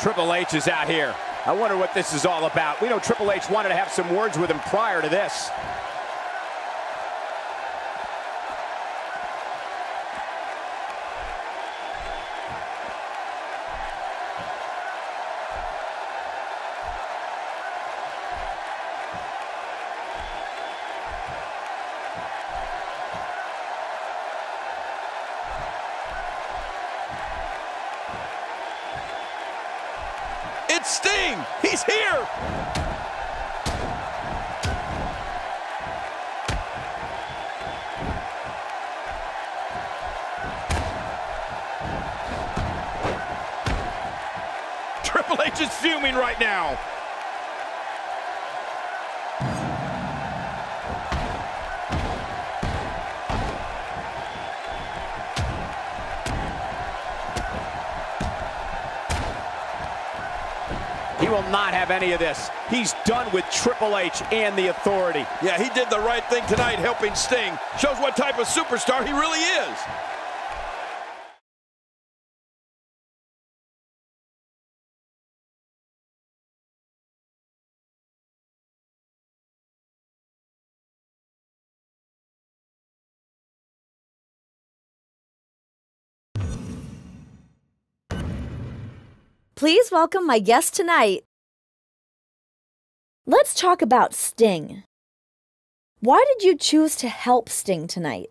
Triple H is out here. I wonder what this is all about. We know Triple H wanted to have some words with him prior to this. It's Sting! He's here! Triple H is fuming right now. He will not have any of this. He's done with Triple H and the authority. Yeah, he did the right thing tonight helping Sting. Shows what type of superstar he really is. Please welcome my guest tonight. Let's talk about Sting. Why did you choose to help Sting tonight?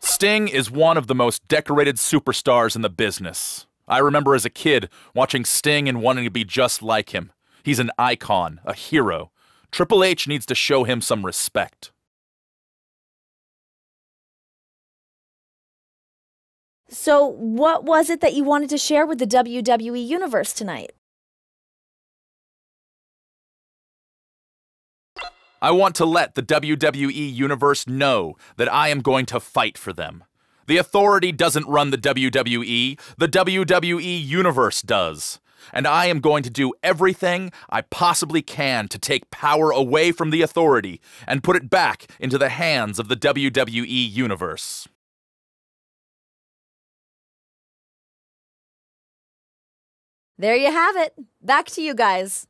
Sting is one of the most decorated superstars in the business. I remember as a kid watching Sting and wanting to be just like him. He's an icon, a hero. Triple H needs to show him some respect. So, what was it that you wanted to share with the WWE Universe tonight? I want to let the WWE Universe know that I am going to fight for them. The Authority doesn't run the WWE, the WWE Universe does. And I am going to do everything I possibly can to take power away from the Authority and put it back into the hands of the WWE Universe. There you have it. Back to you guys.